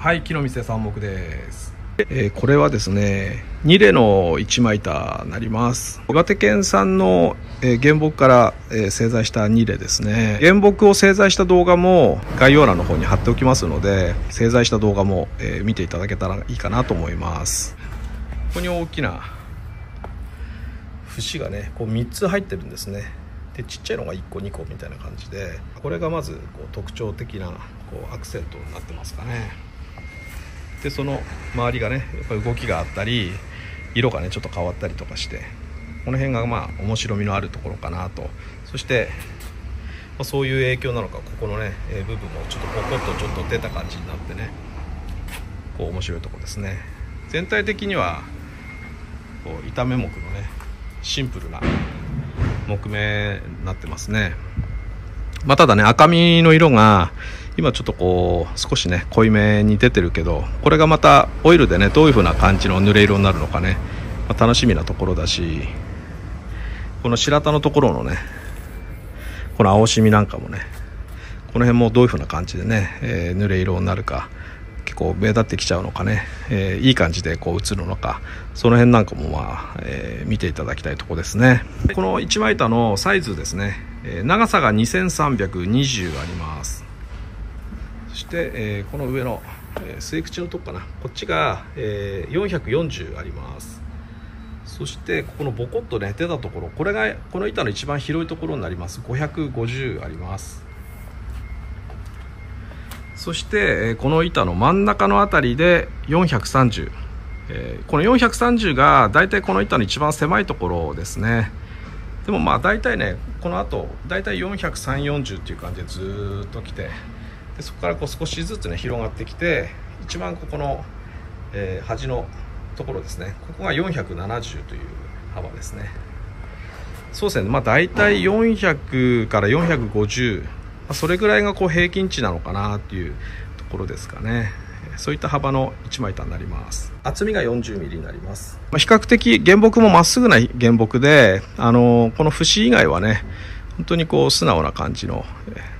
はい木の店三目です、えーこれはですねニレの一枚板なります。岩手県産の、えー原木から、えー製材したニレですね。原木を製材した動画も概要欄の方に貼っておきますので製材した動画も、え見ていただけたらいいかなと思います。ここに大きな節がねこう3つ入ってるんですね。でちっちゃいのが1個2個みたいな感じでこれがまずこう特徴的なこうアクセントになってますかね。でその周りがねやっぱり動きがあったり色がねちょっと変わったりとかしてこの辺がまあ面白みのあるところかなと。そして、まあ、そういう影響なのかここのね、え部分もちょっとポコッとちょっと出た感じになってねこう面白いとこですね。全体的にはこう板目木のねシンプルな木目になってますね。まあ、ただね赤身の色が今ちょっとこう少しね濃いめに出てるけどこれがまたオイルでねどういう風な感じの濡れ色になるのかね、まあ楽しみなところだしこの白田のところのねこの青しみなんかもねこの辺もどういう風な感じでね、えー濡れ色になるか結構目立ってきちゃうのかね、えーいい感じでこう映るのかその辺なんかもまあ、えー見ていただきたいところですね。この一枚板のサイズですね、え長さが2320あります。そして、えーこの上の、えー吸い口のとこかな。こっちが、えー440あります。そしてここのボコッとね出たところこれがこの板の一番広いところになります。550あります。そして、えーこの板の真ん中のあたりで430、えーこの430が大体この板の一番狭いところですね。でもまあ大体ねこの後大体43040っていう感じでずっと来てでそこからこう少しずつね広がってきて一番ここの、えー端のところですね。ここが470という幅ですね。そうですね。まあ大体400から450、まあ、それぐらいがこう平均値なのかなっていうところですかね。えーそういった幅の一枚板になります。厚みが 40mm になります、まあ、比較的原木もまっすぐな原木で、あのーこの節以外はね本当にこう素直な感じの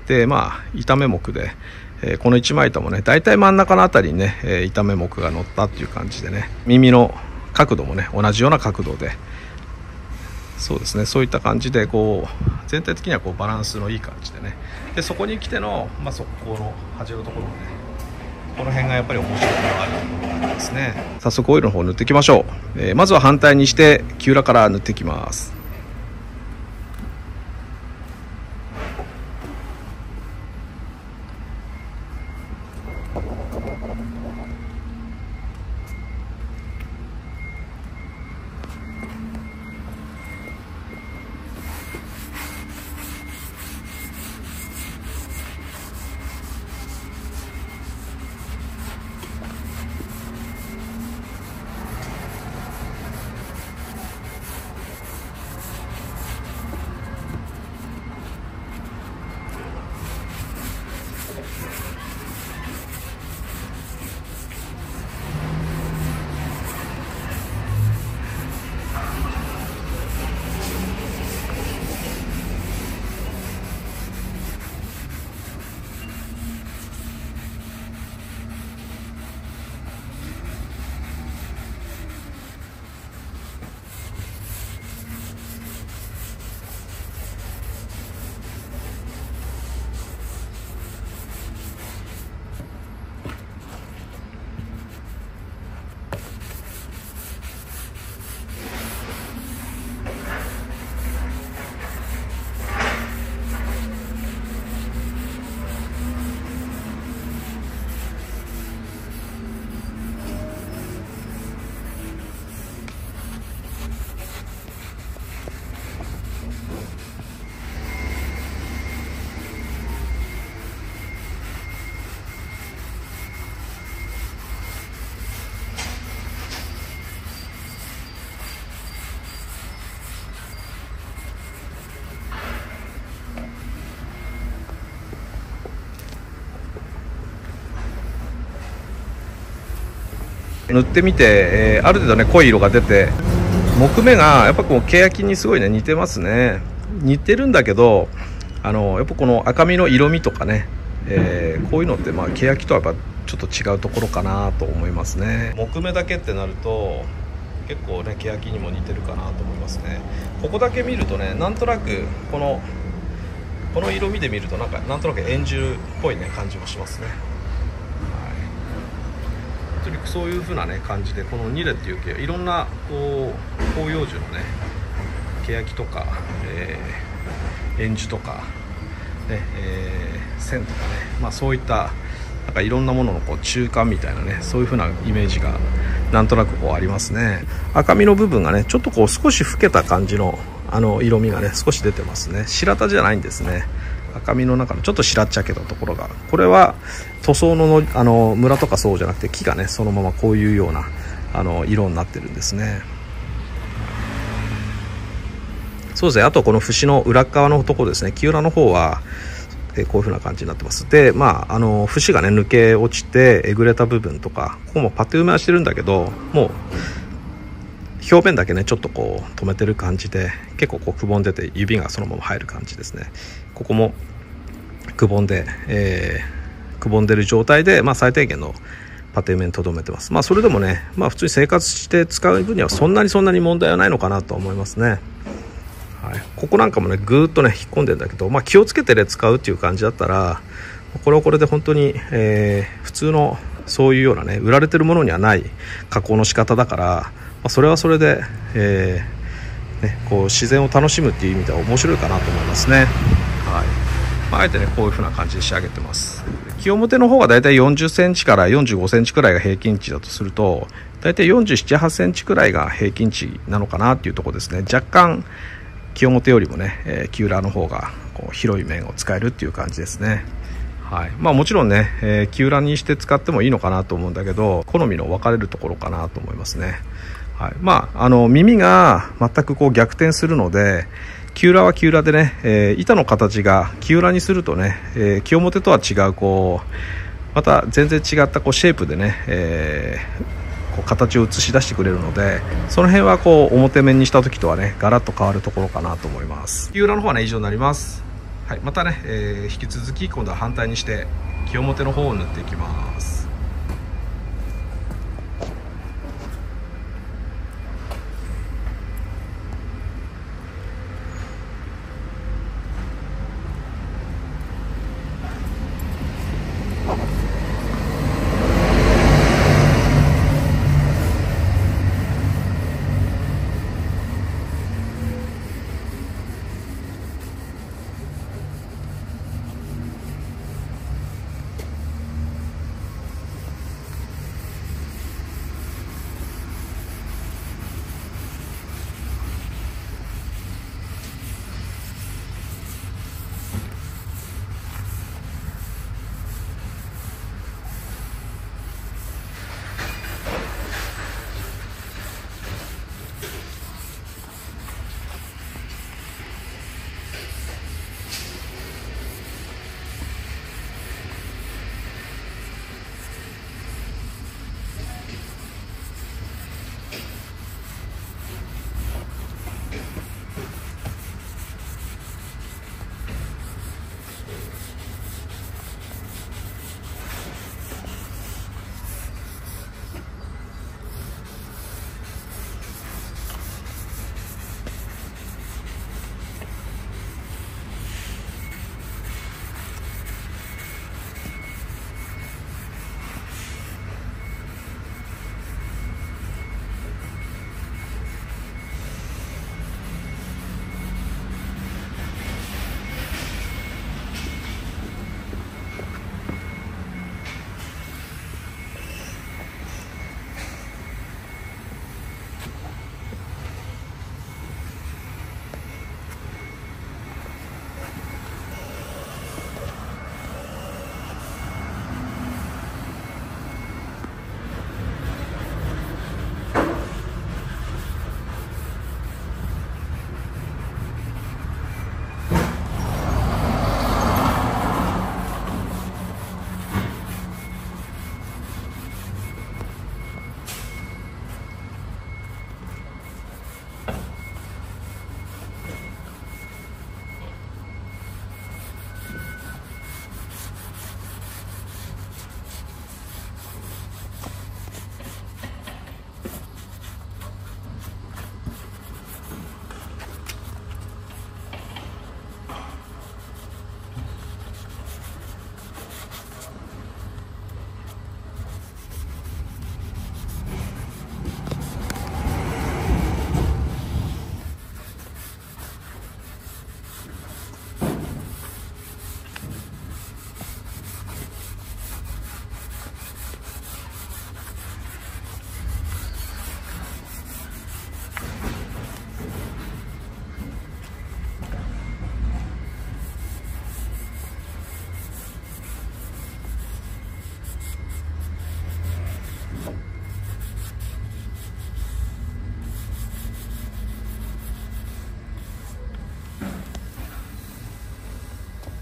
でまあ板目木で、えーこの一枚板もね大体真ん中のあたりにね、えー板目木が乗ったっていう感じでね耳の角度もね同じような角度でそうですねそういった感じでこう全体的にはこうバランスのいい感じでねでそこに来ての、まあ、そこの端のところもねこの辺がやっぱり面白みのがあるところなんですね。早速オイルの方塗っていきましょう、えーまずは反対にして木裏から塗っていきます。塗ってみて、えーある程度ね濃い色が出て木目がやっぱこう欅にすごいね似てますね。似てるんだけどあのやっぱこの赤みの色味とかね、えーこういうのってまあ欅とはやっぱちょっと違うところかなと思いますね。木目だけってなると結構ね欅にも似てるかなと思いますね。ここだけ見るとねなんとなくこのこの色味で見るとなんかなんとなく円柱っぽいね感じもしますね。本当にそういう風なね感じでこのニレっていう系いろんなこう広葉樹のね欅とか、えー、円樹とか、ねえー、線とかね、まあ、そういったなんかいろんなもののこう中間みたいなねそういう風なイメージがなんとなくこうありますね。赤みの部分がねちょっとこう少し老けた感じのあの色味がね少し出てますね。白田じゃないんですね。赤みの中のちょっと白っちゃけたところがこれは塗装のあの村とかそうじゃなくて木がねそのままこういうようなあの色になってるんですね。そうですね。あとこの節の裏側のところですね。木裏の方はえこういう風な感じになってます。でまああの節がね抜け落ちてえぐれた部分とかここもパテ埋めはしてるんだけどもう表面だけねちょっとこう止めてる感じで結構こうくぼんでて指がそのまま入る感じですね。ここもくぼんで、えー、くぼんでる状態で、まあ、最低限のパテ面とどめてます。まあそれでもねまあ普通に生活して使う分にはそんなにそんなに問題はないのかなと思いますね。はい、ここなんかもねぐーっとね引っ込んでんだけど、まあ、気をつけてね使うっていう感じだったらこれはこれで本当に、えー、普通のそういうようなね売られてるものにはない加工の仕方だから、あ、それはそれで、えー、ね、こう自然を楽しむっていう意味では面白いかなと思いますね。はいまあ、あえてねこういう風な感じで仕上げてます清表の方がだいたい40センチから45センチくらいが平均値だとするとだいたい47、8センチくらいが平均値なのかなっていうところですね若干清表よりもね、えー、木浦の方がこう広い面を使えるっていう感じですね。はいまあ、もちろんね、えー、木浦にして使ってもいいのかなと思うんだけど好みの分かれるところかなと思いますね。はい。まあ、あの耳が全くこう逆転するので木浦は木浦でね、えー、板の形が木浦にするとね、えー、清表とは違うこうまた全然違ったこうシェイプでね、えーこう形を映し出してくれるのでその辺はこう表面にした時とはねガラッと変わるところかなと思います。木裏の方はね以上になります。はい、またね、えー、引き続き今度は反対にして清表の方を塗っていきます。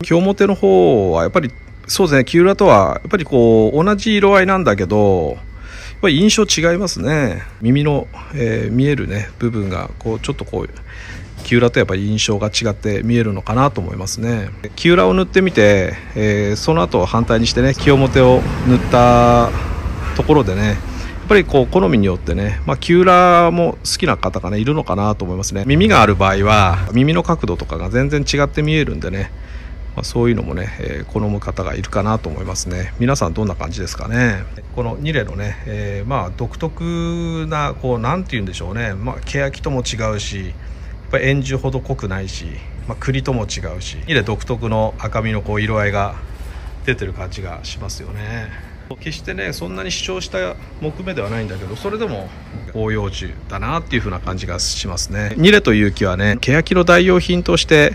京表の方はやっぱりそうですね木浦とはやっぱりこう同じ色合いなんだけどやっぱり印象違いますね。耳の、えー、見えるね部分がこうちょっとこう木浦とやっぱり印象が違って見えるのかなと思いますね。木浦を塗ってみて、えー、その後反対にしてね清表を塗ったところでねやっぱりこう好みによってね、まあ、キューラーも好きな方がねいるのかなと思いますね。耳がある場合は耳の角度とかが全然違って見えるんでね、まあ、そういうのもね、え、好む方がいるかなと思いますね。皆さんどんな感じですかね。このニレのね、え、まあ独特なこう何て言うんでしょうね。まあ欅とも違うしやっぱ円樹ほど濃くないし、まあ、栗とも違うしで独特の赤みのこう色合いが出てる感じがしますよね。決してねそんなに主張した木目ではないんだけどそれでも広葉樹だなっていう風な感じがしますね。ニレという木はね欅の代用品として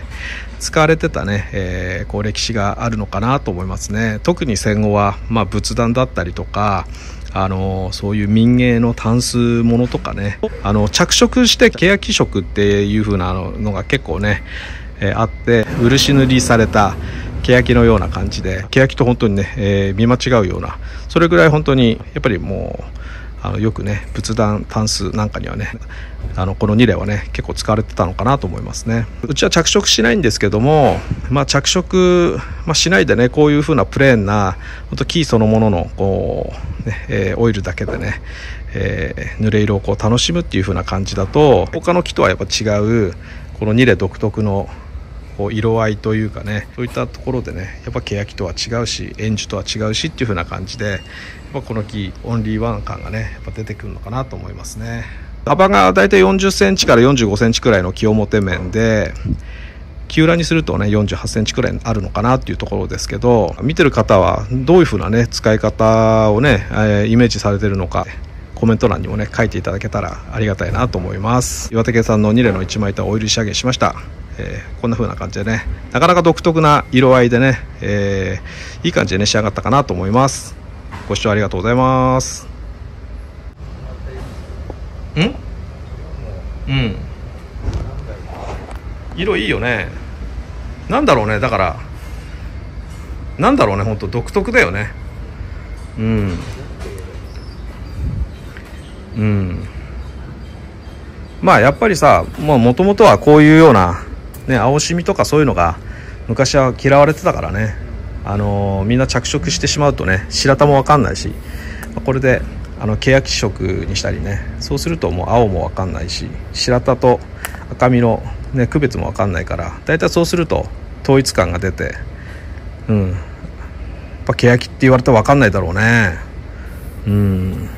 使われてたね、えー、こう歴史があるのかなと思いますね。特に戦後は、まあ、仏壇だったりとかあのそういう民芸のタンスものとかねあの着色して欅色っていう風なのが結構ね、えー、あって漆塗りされた欅のような感じで欅と本当にね、えー、見間違うようなそれぐらい本当にやっぱりもうあのよくね仏壇タンスなんかにはねあのこの2例はね結構使われてたのかなと思いますね。うちは着色しないんですけども、まあ、着色、まあ、しないでねこういう風なプレーンな本当キーそのもののこう、ねえー、オイルだけでね、えー、濡れ色をこう楽しむっていう風な感じだと他の木とはやっぱ違うこの2例独特のこう色合いというかねそういったところでねやっぱ欅とは違うし円樹とは違うしっていう風な感じでまこの木オンリーワン感がねやっぱ出てくるのかなと思いますね。幅がだいたい40センチから45センチくらいの木表面で木裏にするとね48センチくらいあるのかなっていうところですけど見てる方はどういう風なね使い方をね、えー、イメージされてるのかコメント欄にもね書いていただけたらありがたいなと思います。岩手県産の2例の1枚板オイル仕上げしました、えー、こんな風な感じでねなかなか独特な色合いでね、えー、いい感じでね仕上がったかなと思います。ご視聴ありがとうございます。ん？うん。色いいよね。なんだろうね。だからなんだろうね。ほんと独特だよね。うん。うん。まあやっぱりさもともとはこういうようなね青しみとかそういうのが昔は嫌われてたからね。あのー、みんな着色してしまうとね白玉も分かんないしこれであの欅色にしたりね。そうするともう青も分かんないし白田と赤身の、ね、区別も分かんないから大体そうすると統一感が出てうん。やっぱ欅って言われたら分かんないだろうね。うん。